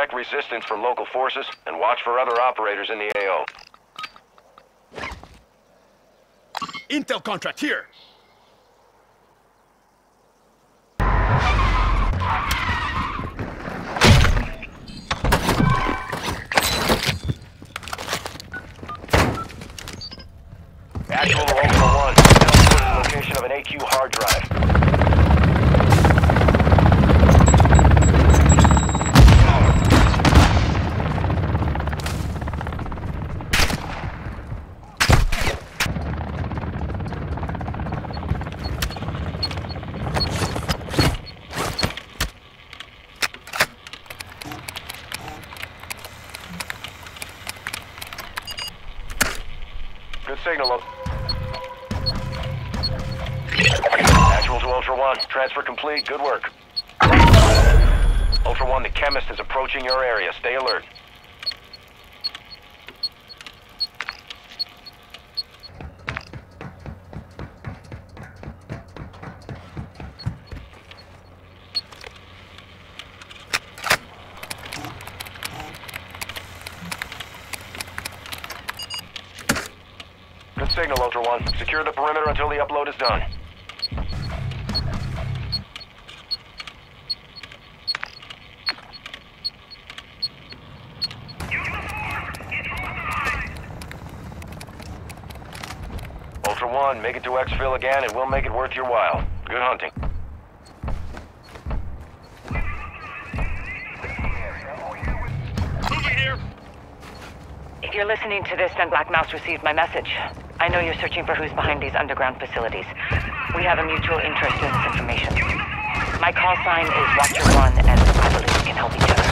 Expect resistance from local forces and watch for other operators in the AO. Intel contract here. Actual to Ultra One. Tell the location of an AQ hard drive. Good signal. Actual to Ultra One. Transfer complete. Good work. Ultra One, the chemist is approaching your area. Stay alert. Good signal, Ultra One. Secure the perimeter until the upload is done. Ultra One, make it to exfil again and we'll make it worth your while. Good hunting. Moving here. If you're listening to this, then Black Mous received my message. I know you're searching for who's behind these underground facilities. We have a mutual interest in this information. My call sign is Watcher One, and I believe we can help each other.